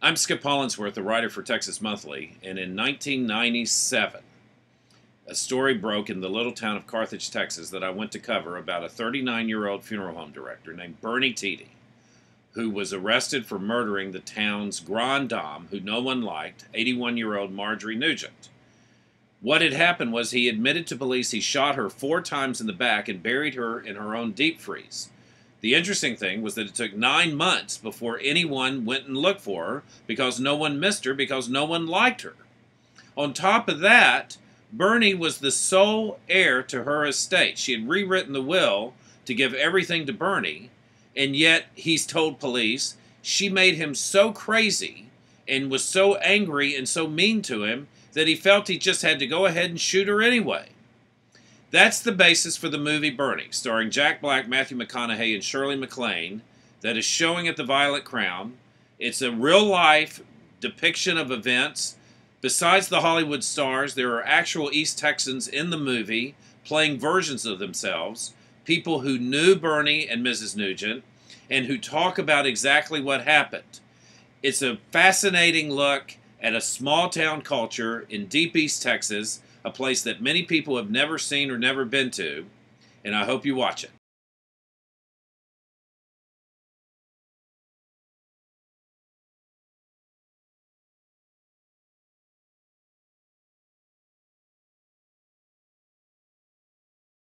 I'm Skip Hollandsworth, a writer for Texas Monthly, and in 1997, a story broke in the little town of Carthage, Texas, that I went to cover about a 39 year old funeral home director named Bernie Tiede, who was arrested for murdering the town's grand dame, who no one liked, 81 year old Marjorie Nugent. What had happened was he admitted to police he shot her four times in the back and buried her in her own deep freeze. The interesting thing was that it took nine months before anyone went and looked for her because no one missed her because no one liked her. On top of that, Bernie was the sole heir to her estate. She had rewritten the will to give everything to Bernie, and yet he's told police she made him so crazy and was so angry and so mean to him that he felt he just had to go ahead and shoot her anyway. That's the basis for the movie Bernie, starring Jack Black, Matthew McConaughey, and Shirley MacLaine, that is showing at the Violet Crown. It's a real life depiction of events. Besides the Hollywood stars, there are actual East Texans in the movie playing versions of themselves, people who knew Bernie and Mrs. Nugent, and who talk about exactly what happened. It's a fascinating look at a small town culture in deep East Texas a place that many people have never seen or never been to, and I hope you watch it.